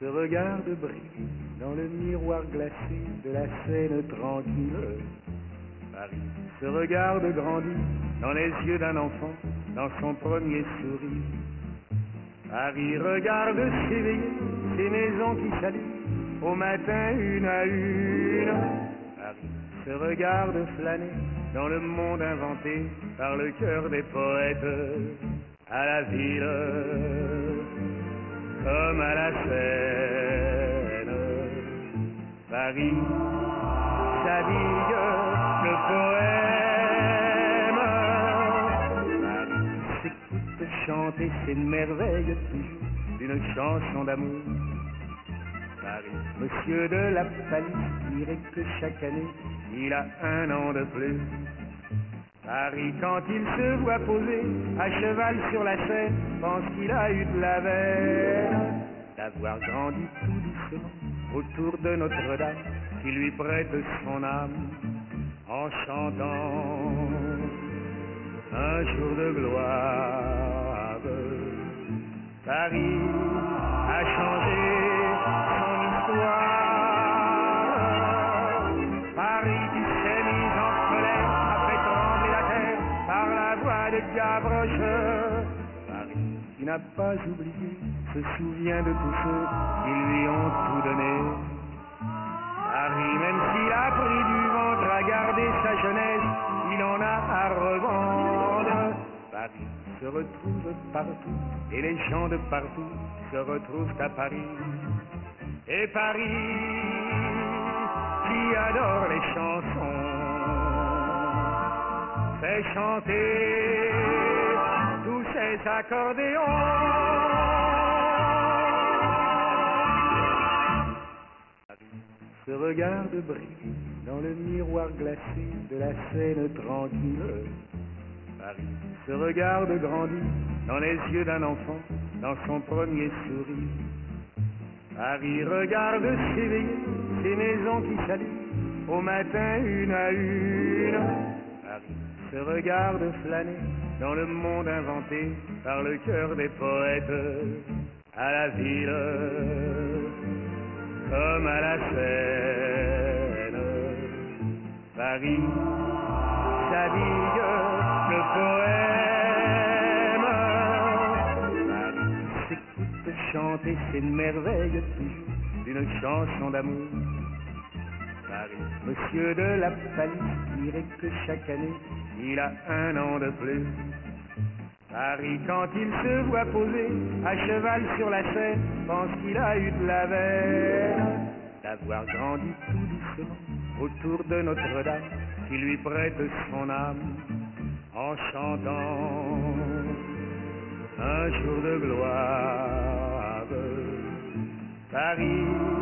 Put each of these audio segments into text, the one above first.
Se regarde briller dans le miroir glacé de la Seine tranquille. Paris se regarde grandir dans les yeux d'un enfant, dans son premier sourire. Paris regarde s'éveiller ces maisons qui s'allument au matin une à une. Paris se regarde flâner dans le monde inventé par le cœur des poètes à la ville comme à la Seine. Paris s'habille le poème. Paris s'écoute chanter ses merveilles toujours d'une chanson d'amour. Paris, monsieur de la palisse dirait que chaque année il a un an de plus. Paris, quand il se voit poser à cheval sur la Seine, pense qu'il a eu de la veine d'avoir grandi tout doucement autour de Notre-Dame qui lui prête son âme en chantant un jour de gloire. Paris de. Paris qui n'a pas oublié se souvient de tous ceux qui lui ont tout donné. Paris, même s'il a pris du ventre à garder sa jeunesse, il en a à revendre. Paris se retrouve partout et les gens de partout se retrouvent à Paris. Et Paris chanter tous ces accordéons. Se regarde briller dans le miroir glacé de la Seine tranquille. Paris se regarde grandir dans les yeux d'un enfant, dans son premier sourire. Paris regarde s'éveiller ces maisons qui s'allument au matin une à une. Se regarde flâner dans le monde inventé par le cœur des poètes à la ville comme à la Seine. Paris s'habille le poème. Paris s'écoute chanter ses merveilles d'une chanson d'amour. Monsieur de la palisse dirait que chaque année il a un an de plus. Paris, quand il se voit poser à cheval sur la Seine, pense qu'il a eu de la veine d'avoir grandi tout doucement autour de Notre-Dame qui lui prête son âme en chantant un jour de gloire. Paris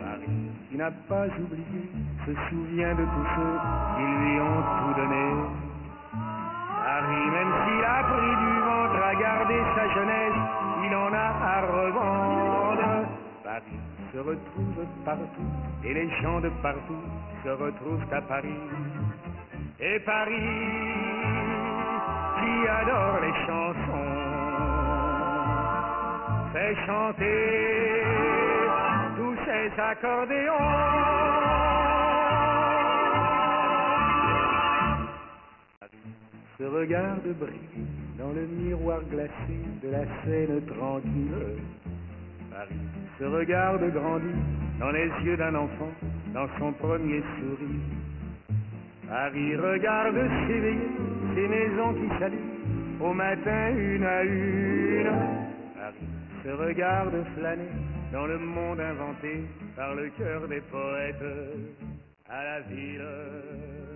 Paris qui n'a pas oublié se souvient de tous ceux qui lui ont tout donné. Paris, même s'il a pris du ventre à garder sa jeunesse, il en a à revendre. Paris se retrouve partout et les gens de partout se retrouvent à Paris. Et Paris qui adore les chansons fait chanter tous ces accordéons. Se regarde briller dans le miroir glacé de la Seine tranquille. Paris se regarde grandir dans les yeux d'un enfant, dans son premier sourire. Paris regarde s'éveiller ces maisons qui s'allument au matin une à une. Paris se regarde flâner dans le monde inventé par le cœur des poètes à la ville